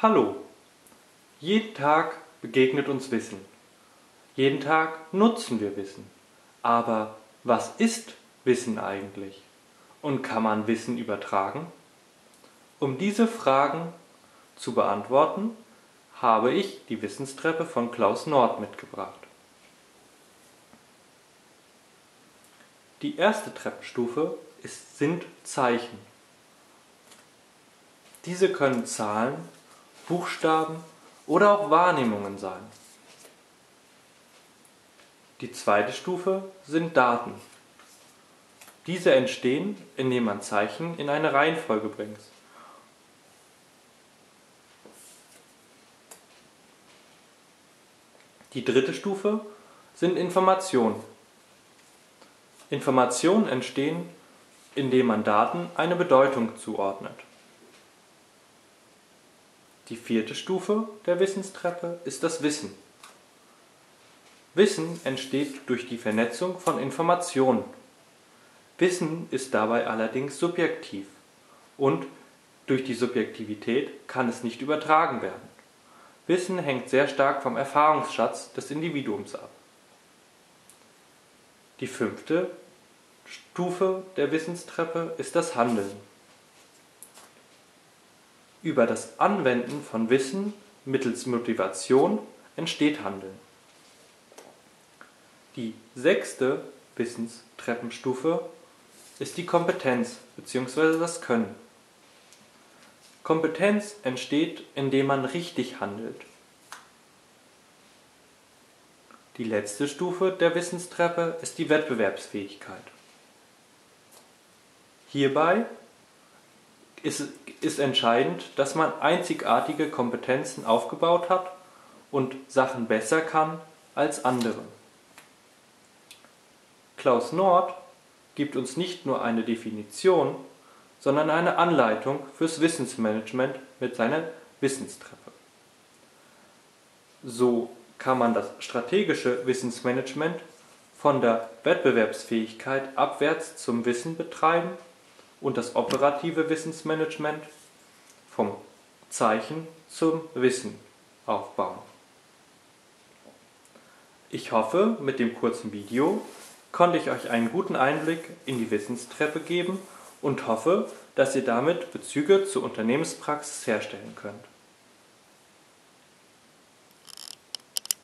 Hallo. Jeden Tag begegnet uns Wissen. Jeden Tag nutzen wir Wissen. Aber was ist Wissen eigentlich? Und kann man Wissen übertragen? Um diese Fragen zu beantworten, habe ich die Wissenstreppe von Klaus Nord mitgebracht. Die erste Treppenstufe ist, sind Zeichen. Diese können Zahlen, Buchstaben oder auch Wahrnehmungen sein. Die zweite Stufe sind Daten. Diese entstehen, indem man Zeichen in eine Reihenfolge bringt. Die dritte Stufe sind Informationen. Informationen entstehen, indem man Daten eine Bedeutung zuordnet. Die vierte Stufe der Wissenstreppe ist das Wissen. Wissen entsteht durch die Vernetzung von Informationen. Wissen ist dabei allerdings subjektiv und durch die Subjektivität kann es nicht übertragen werden. Wissen hängt sehr stark vom Erfahrungsschatz des Individuums ab. Die fünfte Stufe der Wissenstreppe ist das Handeln. Über das Anwenden von Wissen mittels Motivation entsteht Handeln. Die sechste Wissenstreppenstufe ist die Kompetenz bzw. das Können. Kompetenz entsteht, indem man richtig handelt. Die letzte Stufe der Wissenstreppe ist die Wettbewerbsfähigkeit. Hierbei ist, ist entscheidend, dass man einzigartige Kompetenzen aufgebaut hat und Sachen besser kann als andere. Klaus Nord gibt uns nicht nur eine Definition, sondern eine Anleitung fürs Wissensmanagement mit seiner Wissenstreppe. So kann man das strategische Wissensmanagement von der Wettbewerbsfähigkeit abwärts zum Wissen betreiben und das operative Wissensmanagement vom Zeichen zum Wissen aufbauen. Ich hoffe, mit dem kurzen Video konnte ich euch einen guten Einblick in die Wissenstreppe geben und hoffe, dass ihr damit Bezüge zur Unternehmenspraxis herstellen könnt.